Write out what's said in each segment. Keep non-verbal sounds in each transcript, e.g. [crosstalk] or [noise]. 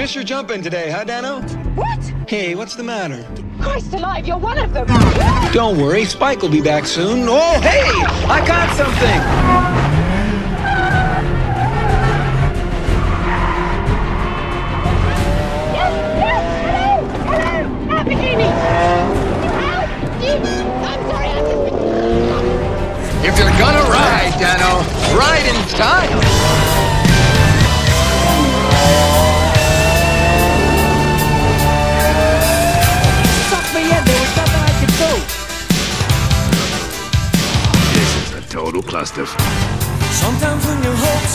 Fish are jumping today, huh, Dano? What? Hey, what's the matter? Christ alive, you're one of them! [laughs] Don't worry, Spike will be back soon. Oh, hey! I caught something! If you're gonna ride, Dano, ride in style! Cluster. Sometimes when you hope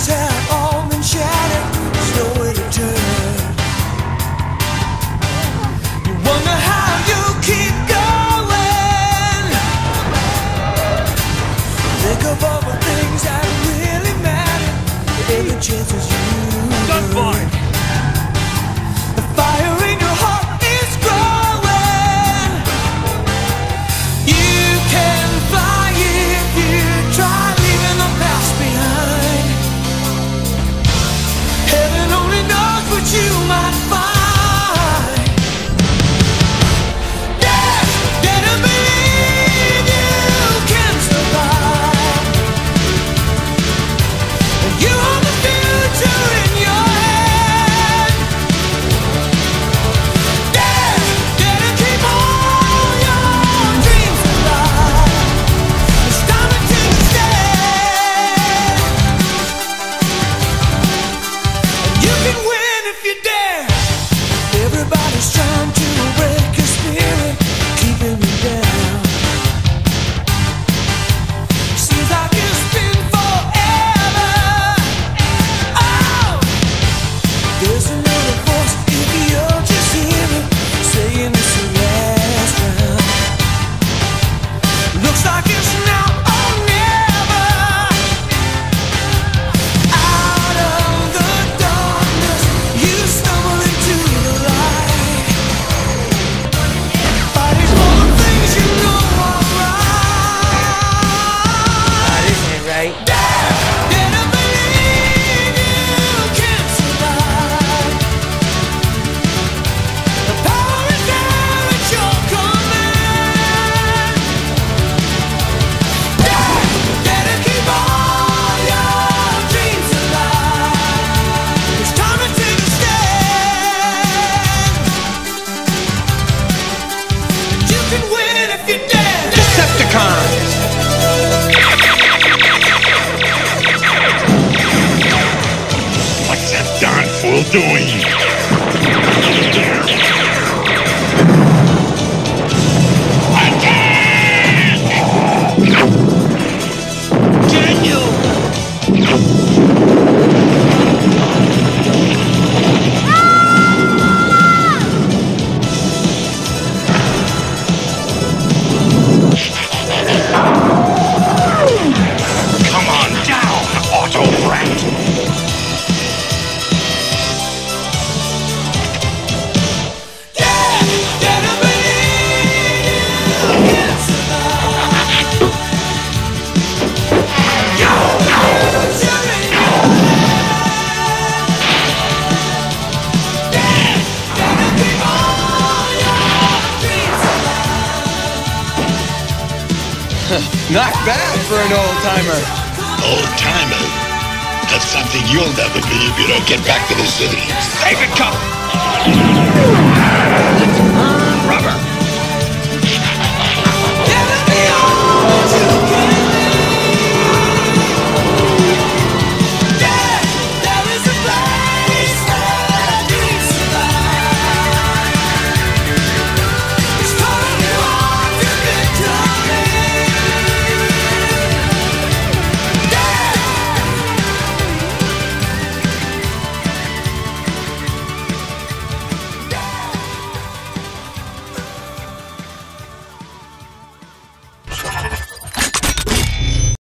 Not bad for an old timer. Old timer? That's something you'll never be if you don't get back to the city. Save it, Kup.